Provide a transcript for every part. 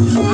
Thank you.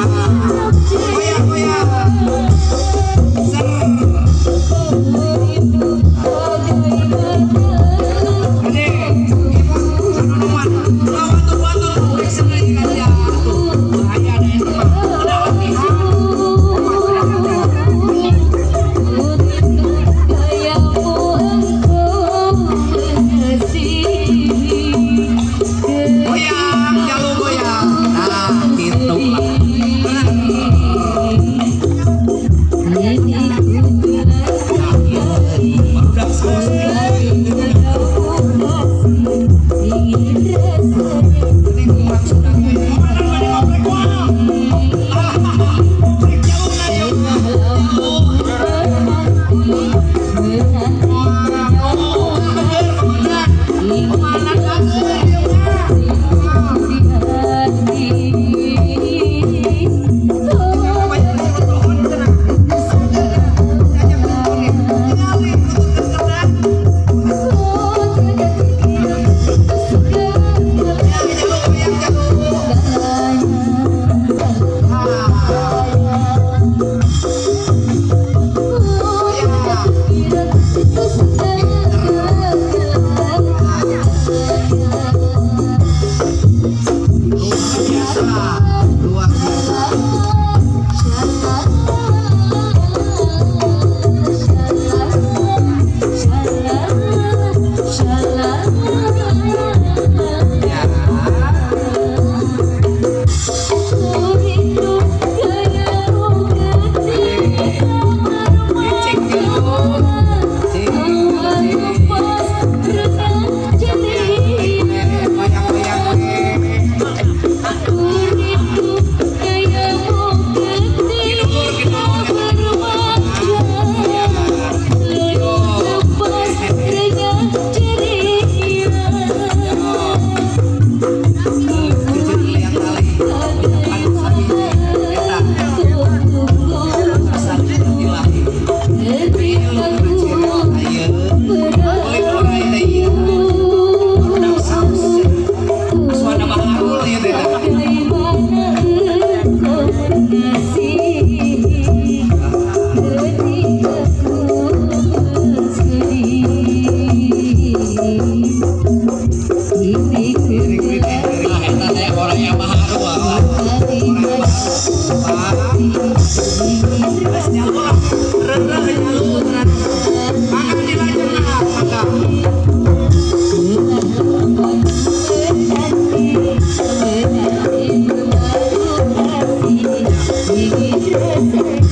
生。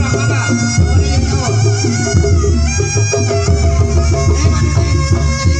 Thank you.